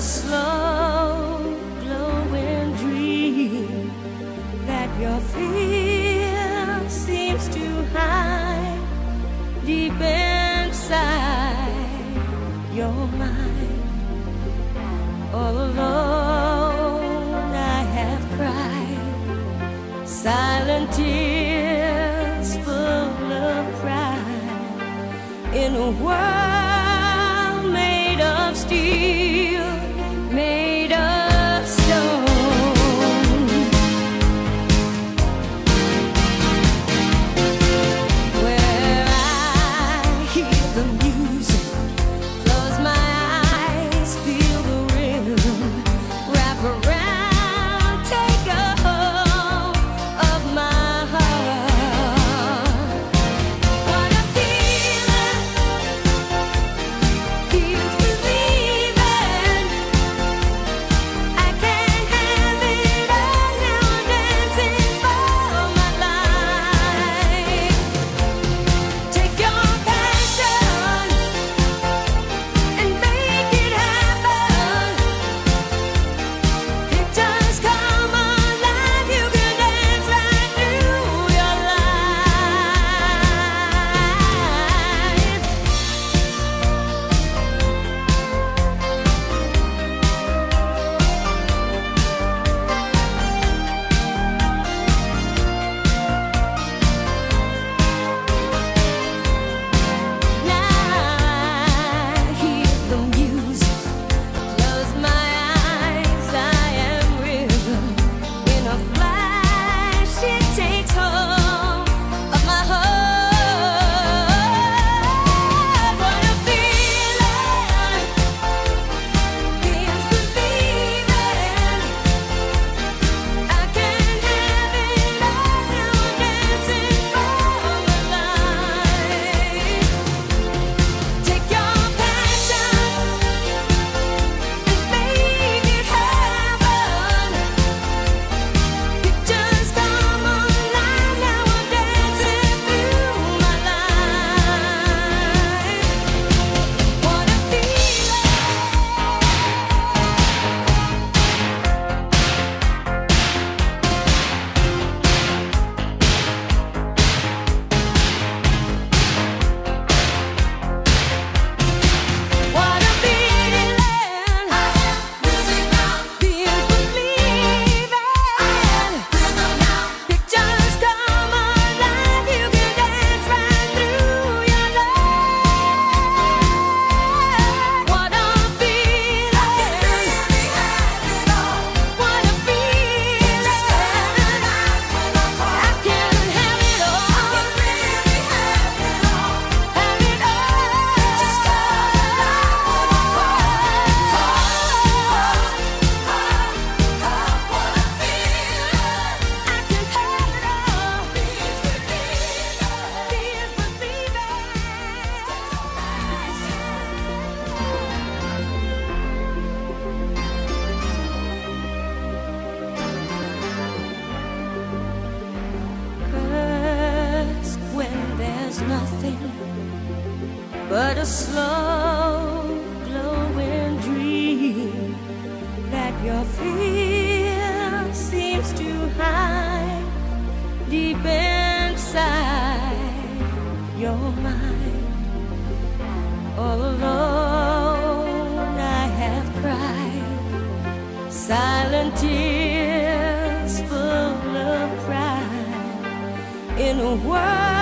a slow glowing dream that your fear seems to hide deep inside your mind. All alone, I have cried silent tears full of pride in a world. slow glowing dream that your fear seems to hide deep inside your mind. All alone, I have cried silent tears full of pride in a world.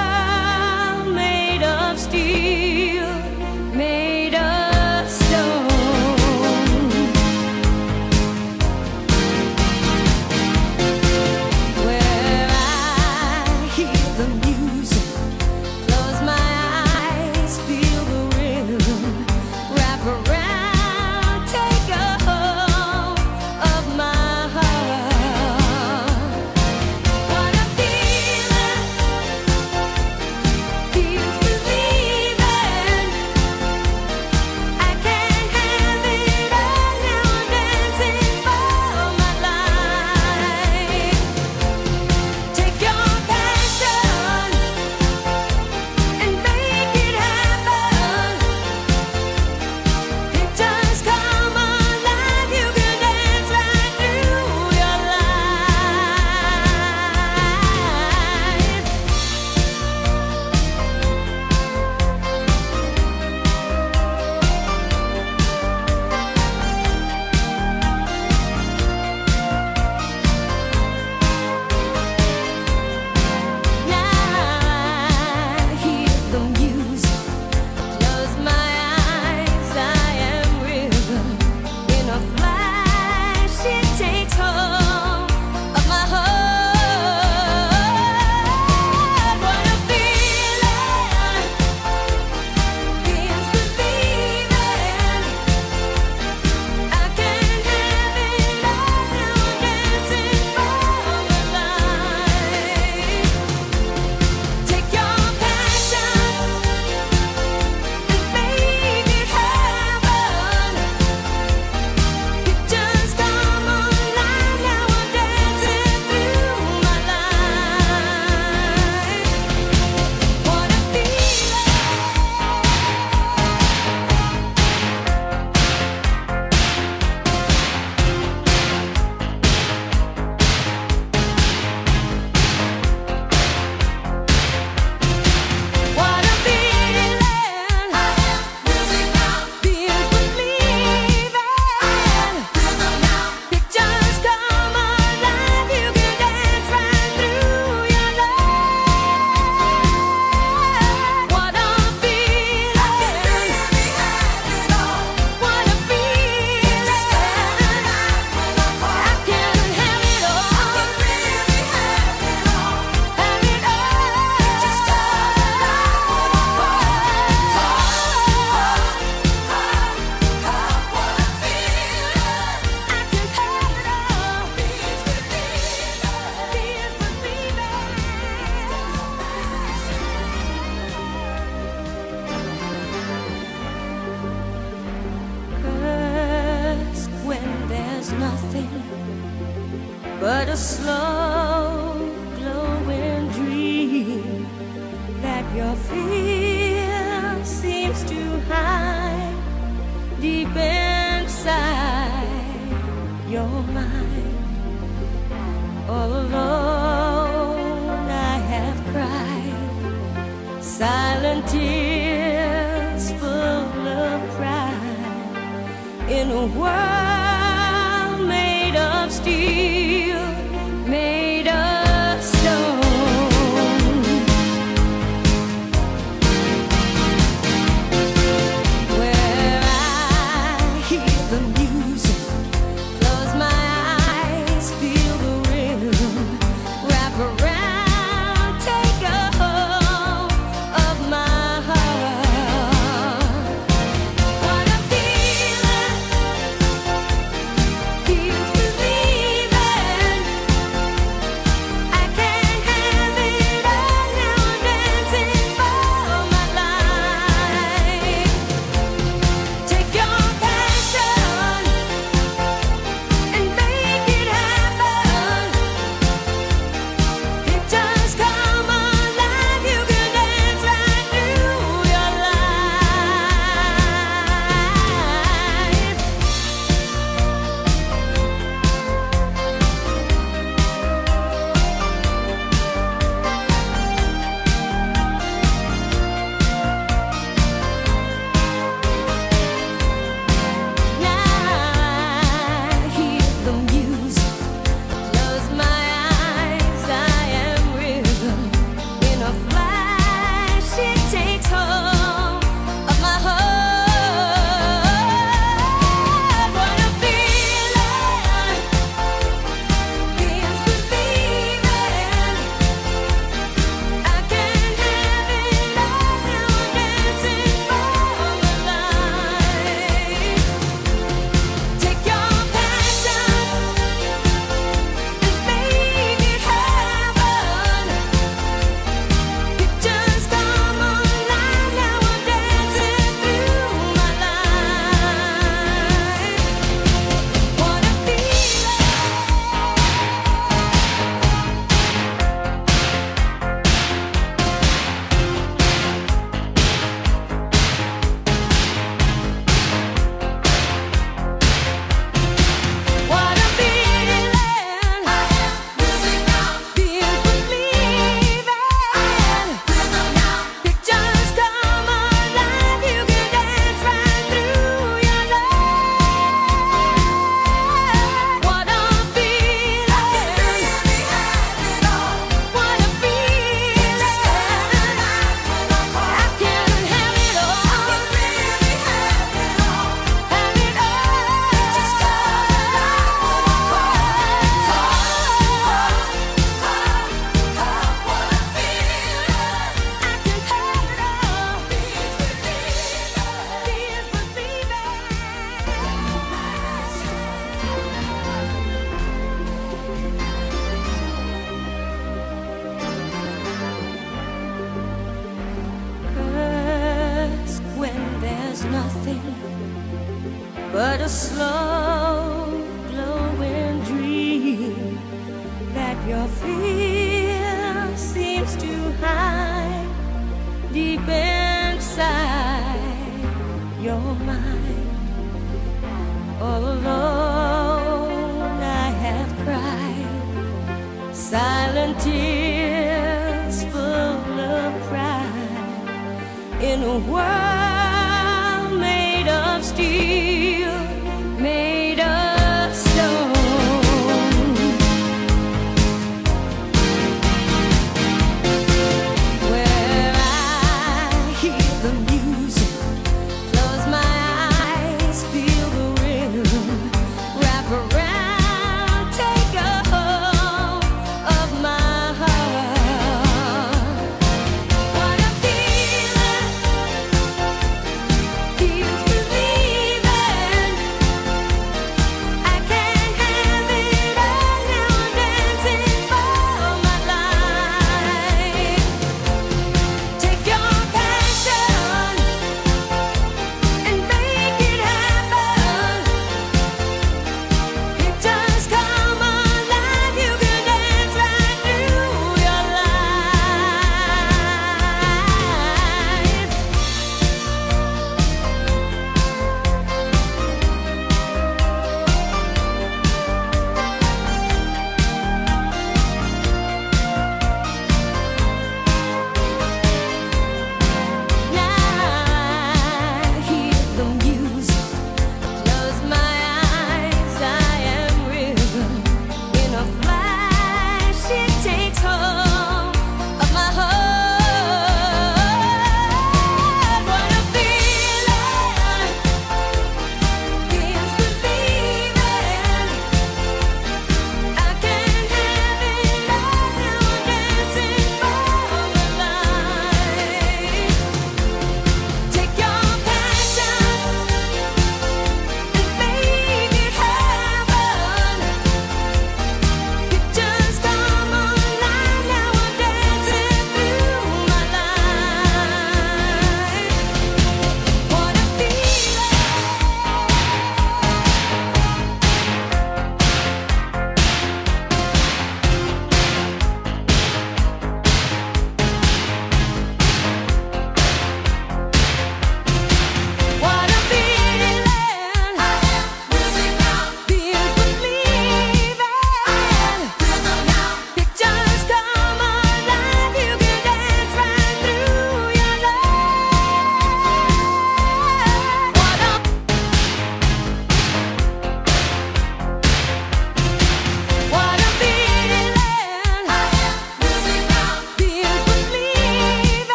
World